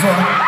That's all.